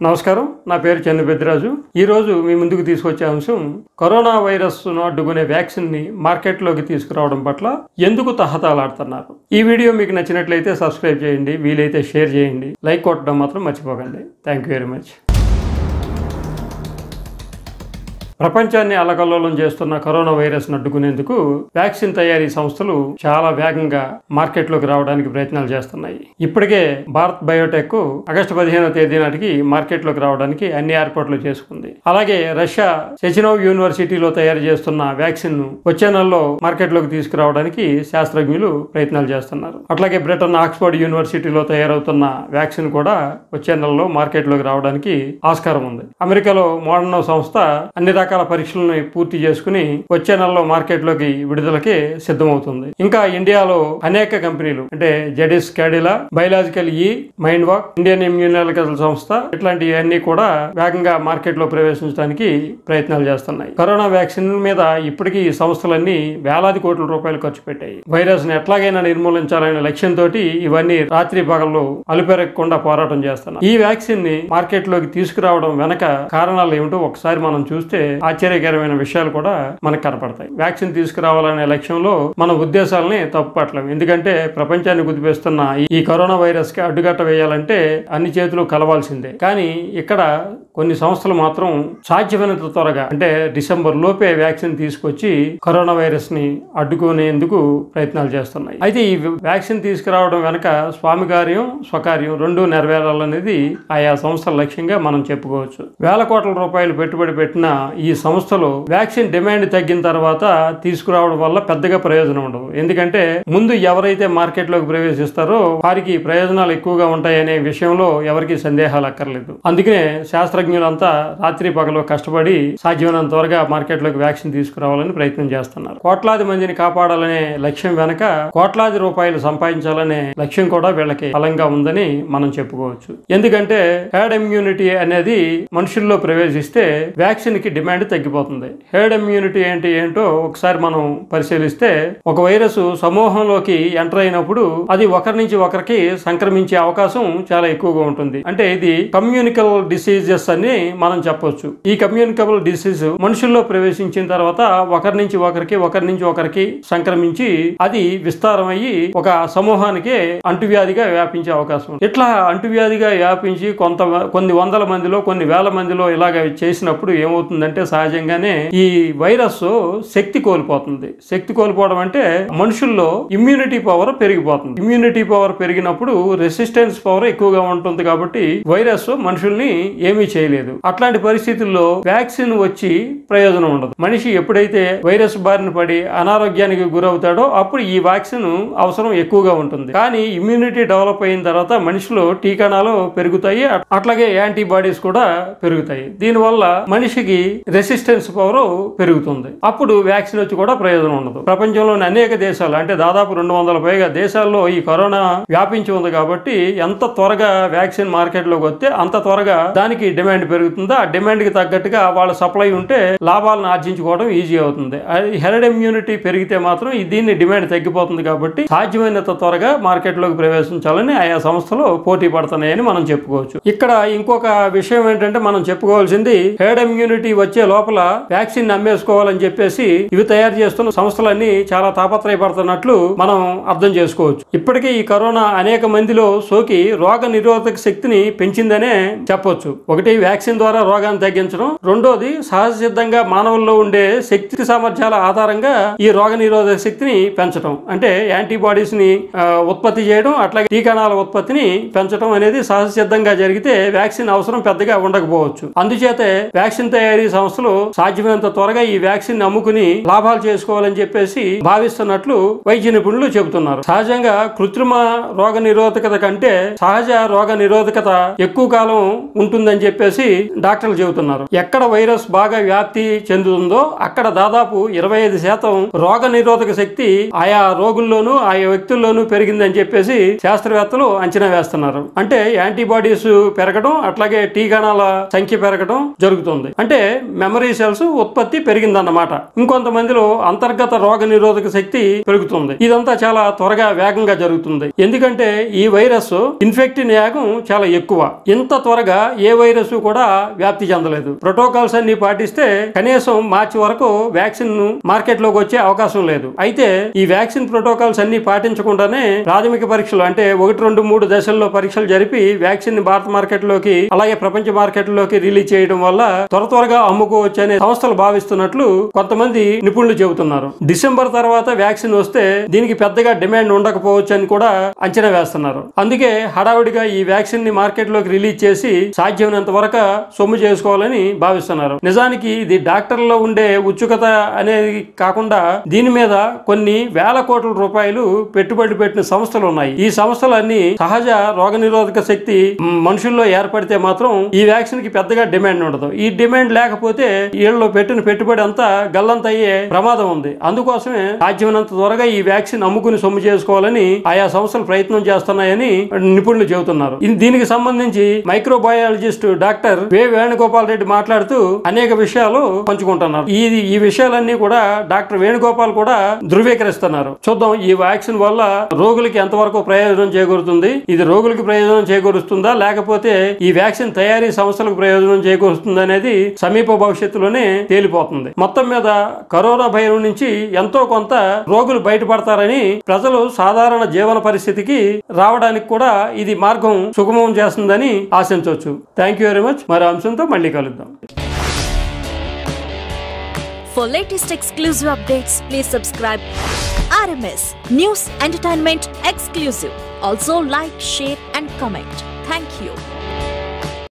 నమస్కారం నా పేరు చంద్రపెద్దిరాజు ఈరోజు మీ ముందుకు తీసుకొచ్చే అంశం కరోనా వైరస్ను అడ్డుకునే వ్యాక్సిన్ని మార్కెట్లోకి తీసుకురావడం పట్ల ఎందుకు తహతాలాడుతున్నారు. ఈ వీడియో మీకు నచ్చినట్లయితే సబ్స్క్రైబ్ చేయండి వీలైతే షేర్ చేయండి లైక్ కొట్టడం మాత్రం మర్చిపోకండి. Thank you very much. ప్రపంచాన్ని అలకల్లోలం చేస్తున్న కరోనా వైరస్ అడ్డుకునేందుకు వ్యాక్సిన్ తయారీ సంస్థలు చాలా వేగంగా మార్కెట్లోకి రావడానికి ప్రయత్నాలు చేస్తున్నాయి. ఇప్పటికే భారత్ బయోటెక్ ఆగస్టు పదిహేనవ తేదీ నాటికి మార్కెట్లోకి రావడానికి అన్ని ఏర్పాట్లు చేసుకుంది. అలాగే రష్యా సెచినోవ్ యూనివర్సిటీలో తయారు చేస్తున్న వ్యాక్సిన్ వచ్చే నెలలో మార్కెట్లోకి తీసుకురావడానికి శాస్త్రజ్ఞులు ప్రయత్నాలు చేస్తున్నారు. అట్లాగే బ్రిటన్ ఆక్స్ఫర్డ్ యూనివర్సిటీలో తయారవుతున్న వ్యాక్సిన్ కూడా వచ్చే నెలలో మార్కెట్లోకి రావడానికి ఆస్కారం ఉంది. అమెరికాలో మోడర్నో సంస్థ అన్ని రకాల పరీక్షలను పూర్తి చేసుకుని వచ్చే నెలలో మార్కెట్లోకి విడుదలకి సిద్ధమవుతుంది. ఇంకా ఇండియాలో అనేక కంపెనీలు అంటే జెడిస్ క్యాడిలా బయలాజికల్ ఈ మైండ్ వాక్ ఇండియన్ ఇమ్యూనాలజికల్ సంస్థ ఇట్లాంటివన్నీ కూడా వేగంగా మార్కెట్లో ప్రవేశించడానికి ప్రయత్నాలు చేస్తున్నాయి. కరోనా వ్యాక్సిన్ మీద ఇప్పటికీ ఈ సంస్థలన్నీ వేలాది కోట్ల రూపాయలు ఖర్చు పెట్టాయి. వైరస్ని ఎట్లాగైనా నిర్మూలించాలనే లక్ష్యంతో ఇవన్నీ రాత్రి పగళ్ళు అలుపెరగకుండా పోరాటం చేస్తున్నాయి. ఈ వ్యాక్సిన్ని మార్కెట్లోకి తీసుకురావడం వెనక కారణాలు ఏమిటో ఒకసారి మనం చూస్తే ఆశ్చర్యకరమైన విషయాలు కూడా మనకు కనపడతాయి. వ్యాక్సిన్ తీసుకురావాలనే లక్ష్యంలో మన ఉద్దేశాలని తప్పుపట్టలేము ఎందుకంటే ప్రపంచాన్ని గుర్తిపిస్తున్న ఈ కరోనా వైరస్కి అడ్డుకట్ట వేయాలంటే అన్ని చేతులు కలవాల్సిందే. కానీ ఇక్కడ కొన్ని సంస్థలు మాత్రం సాధ్యమైనంత త్వరగా అంటే డిసెంబర్ లోపే వ్యాక్సిన్ తీసుకొచ్చి కరోనా వైరస్ని అడ్డుకునేందుకు ప్రయత్నాలు చేస్తున్నాయి. అయితే ఈ వ్యాక్సిన్ తీసుకురావడం వెనక స్వామి కార్యం స్వకార్యం రెండు నెరవేరాలనేది ఆయా సంస్థల లక్ష్యంగా మనం చెప్పుకోవచ్చు. వేల కోట్ల రూపాయలు పెట్టుబడి పెట్టిన ఈ ఈ సంస్థలు వ్యాక్సిన్ డిమాండ్ తగ్గిన తర్వాత తీసుకురావడం వల్ల పెద్దగా ప్రయోజనం ఉండదు ఎందుకంటే ముందు ఎవరైతే మార్కెట్లోకి ప్రవేశిస్తారో వారికి ప్రయోజనాలు ఎక్కువగా ఉంటాయనే విషయంలో ఎవరికి సందేహాలు అక్కర్లేదు. అందుకనే శాస్త్రజ్ఞులంతా రాత్రి పగలు కష్టపడి సాధ్యమైనంత త్వరగా మార్కెట్లోకి వ్యాక్సిన్ తీసుకురావాలని ప్రయత్నం చేస్తున్నారు. కోట్లాది మందిని కాపాడాలనే లక్ష్యం వెనక కోట్లాది రూపాయలు సంపాదించాలనే లక్ష్యం కూడా వీళ్ళకి బలంగా ఉందని మనం చెప్పుకోవచ్చు. ఎందుకంటే హెర్డ్ ఇమ్యూనిటీ అనేది మనుషుల్లో ప్రవేశిస్తే వ్యాక్సిన్కి డిమాండ్ తగ్గిపోతుంది. హెర్డ్ ఇమ్యూనిటీ ఏంటి ఏంటో ఒకసారి మనం పరిశీలిస్తే ఒక వైరస్ సమూహంలోకి ఎంటర్ అయినప్పుడు అది ఒకరి నుంచి ఒకరికి సంక్రమించే అవకాశం చాలా ఎక్కువగా ఉంటుంది. అంటే ఇది కమ్యూనికల్ డిసీజెస్ అని మనం చెప్పొచ్చు. ఈ కమ్యూనికబుల్ డిసీజ్ మనుషుల్లో ప్రవేశించిన తర్వాత ఒకరి నుంచి ఒకరికి ఒకరి నుంచి ఒకరికి సంక్రమించి అది విస్తారమయ్యి ఒక సమూహానికి అంటువ్యాధిగా వ్యాపించే అవకాశం ఇట్లా అంటువ్యాధిగా వ్యాపించి కొంత కొన్ని వందల మందిలో కొన్ని వేల మందిలో ఇలాగ చేసినప్పుడు ఏమవుతుందంటే సహజంగానే ఈ వైరస్ శక్తి కోల్పోతుంది. శక్తి కోల్పోవడం అంటే మనుషుల్లో ఇమ్యూనిటీ పవర్ పెరిగిపోతుంది. ఇమ్యూనిటీ పవర్ పెరిగినప్పుడు రెసిస్టెన్స్ పవర్ ఎక్కువగా ఉంటుంది కాబట్టి వైరస్ మనుషుల్ని ఏమీ చేయలేదు. అట్లాంటి పరిస్థితుల్లో వ్యాక్సిన్ వచ్చి ప్రయోజనం ఉండదు. మనిషి ఎప్పుడైతే వైరస్ బారిన పడి అనారోగ్యానికి గురవుతాడో అప్పుడు ఈ వ్యాక్సిన్ అవసరం ఎక్కువగా ఉంటుంది. కానీ ఇమ్యూనిటీ డెవలప్ అయిన తర్వాత మనిషిలో టీకాణాలు పెరుగుతాయి. అట్లాగే యాంటీబాడీస్ కూడా పెరుగుతాయి. దీనివల్ల మనిషికి రెసిస్టెన్స్ పవర్ పెరుగుతుంది. అప్పుడు వ్యాక్సిన్ వచ్చి కూడా ప్రయోజనం ఉండదు. ప్రపంచంలోని అనేక దేశాలు అంటే దాదాపు రెండు వందల పైగా దేశాల్లో ఈ కరోనా వ్యాపించి ఉంది కాబట్టి ఎంత త్వరగా వ్యాక్సిన్ మార్కెట్లోకి వస్తే అంత త్వరగా దానికి డిమాండ్ పెరుగుతుందో? ఆ డిమాండ్కి తగ్గట్టుగా వాళ్ళ సప్లై ఉంటే లాభాలను ఆర్జించుకోవడం ఈజీ అవుతుంది. హెరడ్ ఇమ్యూనిటీ పెరిగితే మాత్రం దీన్ని డిమాండ్ తగ్గిపోతుంది కాబట్టి సాధ్యమైనంత త్వరగా మార్కెట్లోకి ప్రవేశించాలని ఆయా సంస్థలు పోటీ పడుతున్నాయని మనం చెప్పుకోవచ్చు. ఇక్కడ ఇంకొక విషయం ఏంటంటే మనం చెప్పుకోవాల్సింది హెర్డ్ ఇమ్యూనిటీ వచ్చే లోపల వ్యాక్సిన్ అమ్మేసుకోవాలని చెప్పేసి ఇవి తయారు చేస్తున్న సంస్థలన్నీ చాలా తాపత్రయపడుతున్నట్లు మనం అర్థం చేసుకోవచ్చు. ఇప్పటికే ఈ కరోనా అనేక మందిలో సోకి రోగ నిరోధక శక్తిని పెంచిందనే చెప్పొచ్చు. ఒకటి వ్యాక్సిన్ ద్వారా రోగాన్ని తగ్గించడం రెండోది సహజ సిద్ధంగా మానవుల్లో ఉండే శక్తి సామర్థ్యాల ఆధారంగా ఈ రోగ నిరోధక శక్తిని పెంచడం అంటే యాంటీబాడీస్ని ఉత్పత్తి చేయడం అట్లాగే టీకాణాల ఉత్పత్తిని పెంచడం అనేది సహజ సిద్ధంగా జరిగితే వ్యాక్సిన్ అవసరం పెద్దగా ఉండకపోవచ్చు. అందుచేత వ్యాక్సిన్ తయారీ సంస్థలు సాధ్యమైనంత త్వరగా ఈ వ్యాక్సిన్ అమ్ముకుని లాభాలు చేసుకోవాలని చెప్పేసి భావిస్తున్నట్లు వైద్య నిపుణులు చెబుతున్నారు. సహజంగా కృత్రిమ రోగ నిరోధకత కంటే సహజ రోగ నిరోధకత ఎక్కువ కాలం ఉంటుందని చెప్పేసి డాక్టర్లు చెబుతున్నారు. ఎక్కడ వైరస్ బాగా వ్యాప్తి చెందుతుందో అక్కడ దాదాపు ఇరవై ఐదు శాతం రోగ నిరోధక శక్తి ఆయా రోగుల్లోనూ ఆయా వ్యక్తుల్లోనూ పెరిగిందని చెప్పేసి శాస్త్రవేత్తలు అంచనా వేస్తున్నారు. అంటే యాంటీబాడీస్ పెరగడం అట్లాగే టీ కణాల సంఖ్య పెరగడం జరుగుతుంది. అంటే మెమరీ సెల్స్ ఉత్పత్తి పెరిగిందన్నమాట. ఇంకొంతమందిలో అంతర్గత రోగ నిరోధక శక్తి పెరుగుతుంది. ఇదంతా చాలా త్వరగా వేగంగా జరుగుతుంది. ఎందుకంటే ఈ వైరస్ ఇన్ఫెక్టిన్ వేగం చాలా ఎక్కువ. ఇంత త్వరగా ఏ వైరస్ కూడా వ్యాప్తి చెందలేదు. ప్రోటోకాల్స్ అన్ని పాటిస్తే కనీసం మార్చి వరకు వ్యాక్సిన్ మార్కెట్లోకి వచ్చే అవకాశం లేదు. అయితే ఈ వ్యాక్సిన్ ప్రోటోకాల్స్ అన్ని పాటించకుండానే ప్రాథమిక పరీక్షలు అంటే ఒకటి రెండు మూడు దశల్లో పరీక్షలు జరిపి వ్యాక్సిన్ భారత మార్కెట్లోకి అలాగే ప్రపంచ మార్కెట్లోకి రిలీజ్ చేయడం వల్ల త్వర త్వరగా అమ్ము అనే సంస్థలు భావిస్తున్నట్లు కొంతమంది నిపుణులు చెబుతున్నారు. డిసెంబర్ తర్వాత వ్యాక్సిన్ వస్తే దీనికి పెద్దగా డిమాండ్ ఉండకపోవచ్చు అని కూడా అంచనా వేస్తున్నారు. అందుకే హడావుడిగా ఈ వ్యాక్సిన్ని మార్కెట్లోకి రిలీజ్ చేసి సాధ్యమైనంత వరకు సొమ్ము చేసుకోవాలని భావిస్తున్నారు. నిజానికి ఇది డాక్టర్లో ఉండే ఉత్సుకత అనేది కాకుండా దీని మీద కొన్ని వేల కోట్ల రూపాయలు పెట్టుబడి పెట్టిన సంస్థలు ఉన్నాయి. ఈ సంస్థలన్నీ సహజ రోగనిరోధక శక్తి మనుషుల్లో ఏర్పడితే మాత్రం ఈ వ్యాక్సిన్కి పెద్దగా డిమాండ్ ఉండదు. ఈ డిమాండ్ లేకపోతే వీళ్ళలో పెట్టిన పెట్టుబడి అంతా గల్లంత అయ్యే ప్రమాదం ఉంది. అందుకోసమే సాధ్యమైనంత త్వరగా ఈ వ్యాక్సిన్ అమ్ముకుని సొమ్ము చేసుకోవాలని ఆయా సంస్థలు ప్రయత్నం చేస్తున్నాయని నిపుణులు చెబుతున్నారు. దీనికి సంబంధించి మైక్రోబయాలజిస్ట్ డాక్టర్ వే వేణుగోపాల్ రెడ్డి మాట్లాడుతూ అనేక విషయాలు పంచుకుంటున్నారు. ఈ ఈ విషయాలన్నీ కూడా డాక్టర్ వేణుగోపాల్ కూడా ధృవీకరిస్తున్నారు. చూద్దాం ఈ వ్యాక్సిన్ వల్ల రోగులకి ఎంతవరకు ప్రయోజనం చేకూరుతుంది? ఇది రోగులకి ప్రయోజనం చేకూరుస్తుందా? లేకపోతే ఈ వ్యాక్సిన్ తయారీ సంస్థలకు ప్రయోజనం చేకూరుస్తుంది అనేది సమీప భవిష్యత్తులోనే తేలిపోతుంది మొత్తం మీద కరోనా భయం నుంచి ఎంతో కొంత రోగులు బయటపడతారని ప్రజలు సాధారణ జీవన పరిస్థితికి రావడానికి కూడా ఇది మార్గం సుగమం చేస్తుందని ఆశించవచ్చు థ్యాంక్ యూ వెరీ మచ్ మరో అంశంతో మళ్ళీ కలుద్దాం For latest exclusive updates, please subscribe RMS News Entertainment Exclusive. Also like, share and comment. Thank you.